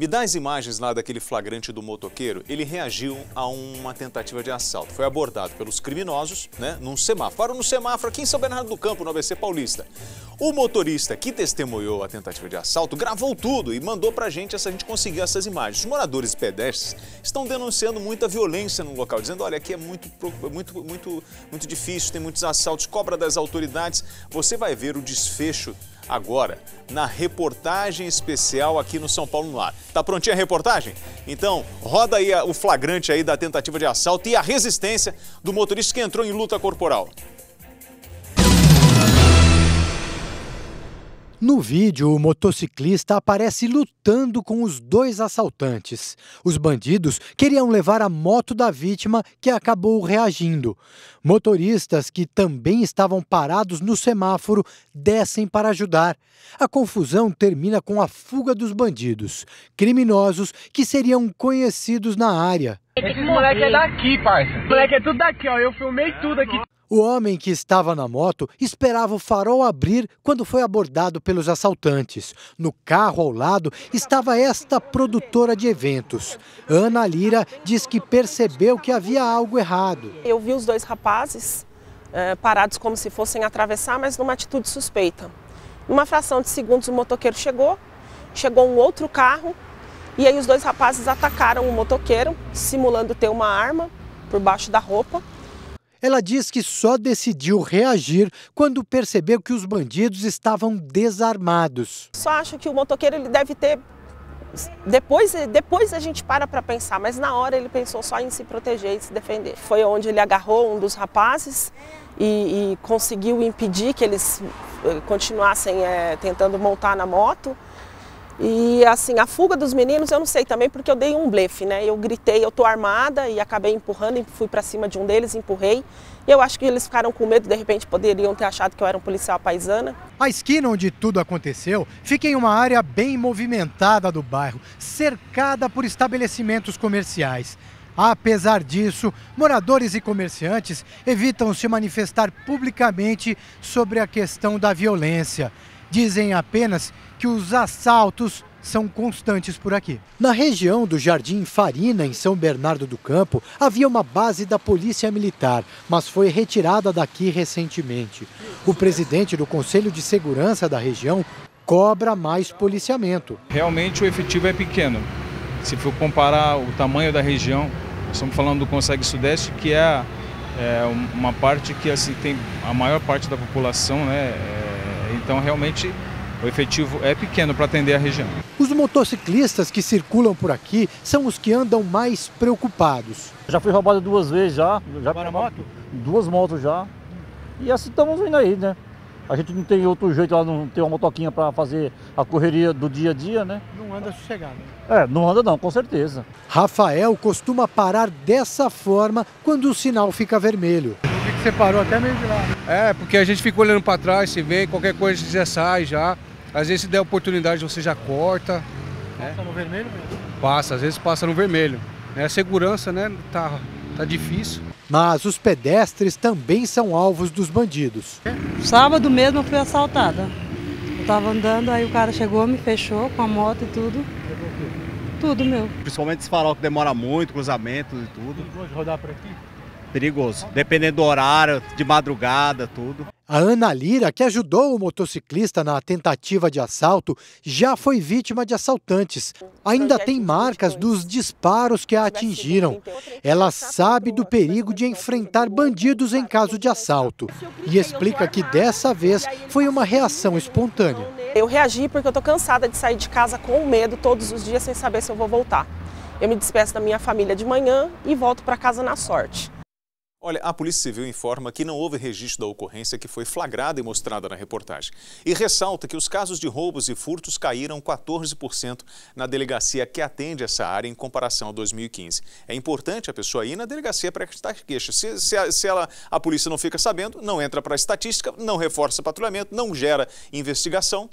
Me dá as imagens lá daquele flagrante do motoqueiro. Ele reagiu a uma tentativa de assalto. Foi abordado pelos criminosos, né, num semáforo, no semáforo aqui em São Bernardo do Campo, no ABC Paulista. O motorista que testemunhou a tentativa de assalto gravou tudo e mandou pra gente essa a gente conseguiu essas imagens. Os moradores e pedestres estão denunciando muita violência no local, dizendo: olha, aqui é muito, muito, muito, muito difícil, tem muitos assaltos, cobra das autoridades. Você vai ver o desfecho agora na reportagem especial aqui no São Paulo no ar. Tá prontinha a reportagem? Então, roda aí o flagrante aí da tentativa de assalto e a resistência do motorista que entrou em luta corporal. No vídeo, o motociclista aparece lutando com os dois assaltantes. Os bandidos queriam levar a moto da vítima, que acabou reagindo. Motoristas que também estavam parados no semáforo descem para ajudar. A confusão termina com a fuga dos bandidos, criminosos que seriam conhecidos na área. Esse moleque é daqui, parça. O moleque é tudo daqui, ó. Eu filmei tudo aqui. O homem que estava na moto esperava o farol abrir quando foi abordado pelos assaltantes. No carro ao lado estava esta produtora de eventos. Ana Lira diz que percebeu que havia algo errado. Eu vi os dois rapazes é, parados como se fossem atravessar, mas numa atitude suspeita. Numa fração de segundos, o motoqueiro chegou, chegou um outro carro e aí os dois rapazes atacaram o motoqueiro, simulando ter uma arma por baixo da roupa. Ela diz que só decidiu reagir quando percebeu que os bandidos estavam desarmados. Só acho que o motoqueiro ele deve ter depois, depois a gente para para pensar, mas na hora ele pensou só em se proteger e se defender. Foi onde ele agarrou um dos rapazes e, e conseguiu impedir que eles eh, continuassem é, tentando montar na moto. E assim, a fuga dos meninos eu não sei também porque eu dei um blefe, né? Eu gritei, eu tô armada e acabei empurrando e fui para cima de um deles, empurrei. E eu acho que eles ficaram com medo, de repente poderiam ter achado que eu era um policial paisana. A esquina onde tudo aconteceu fica em uma área bem movimentada do bairro, cercada por estabelecimentos comerciais. Apesar disso, moradores e comerciantes evitam se manifestar publicamente sobre a questão da violência. Dizem apenas que os assaltos são constantes por aqui. Na região do Jardim Farina, em São Bernardo do Campo, havia uma base da Polícia Militar, mas foi retirada daqui recentemente. O presidente do Conselho de Segurança da região cobra mais policiamento. Realmente o efetivo é pequeno. Se for comparar o tamanho da região, estamos falando do Consegue Sudeste, que é, é uma parte que assim, tem a maior parte da população, né? É, então, realmente, o efetivo é pequeno para atender a região. Os motociclistas que circulam por aqui são os que andam mais preocupados. Já fui roubado duas vezes já. já moto? Duas motos já. E assim estamos indo aí, né? A gente não tem outro jeito lá, não tem uma motoquinha para fazer a correria do dia a dia, né? Não anda sossegado. É, não anda não, com certeza. Rafael costuma parar dessa forma quando o sinal fica vermelho que você parou até meio de lá. É, porque a gente fica olhando para trás, se vê, qualquer coisa você já sai já. Às vezes se der oportunidade você já corta. Passa né? no vermelho mesmo? Passa, às vezes passa no vermelho. É, a segurança, né, tá, tá difícil. Mas os pedestres também são alvos dos bandidos. Sábado mesmo eu fui assaltada. Eu tava andando, aí o cara chegou, me fechou com a moto e tudo. Tudo meu. Principalmente esse farol que demora muito, cruzamentos e tudo. Pode rodar por aqui? Perigoso, dependendo do horário, de madrugada, tudo. A Ana Lira, que ajudou o motociclista na tentativa de assalto, já foi vítima de assaltantes. Ainda tem marcas dos disparos que a atingiram. Ela sabe do perigo de enfrentar bandidos em caso de assalto e explica que dessa vez foi uma reação espontânea. Eu reagi porque eu estou cansada de sair de casa com medo todos os dias sem saber se eu vou voltar. Eu me despeço da minha família de manhã e volto para casa na sorte. Olha, a Polícia Civil informa que não houve registro da ocorrência que foi flagrada e mostrada na reportagem. E ressalta que os casos de roubos e furtos caíram 14% na delegacia que atende essa área em comparação a 2015. É importante a pessoa ir na delegacia para prestar queixa. Se, se, se ela, a polícia não fica sabendo, não entra para a estatística, não reforça patrulhamento, não gera investigação,